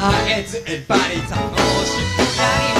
絶えずえばり楽しくなります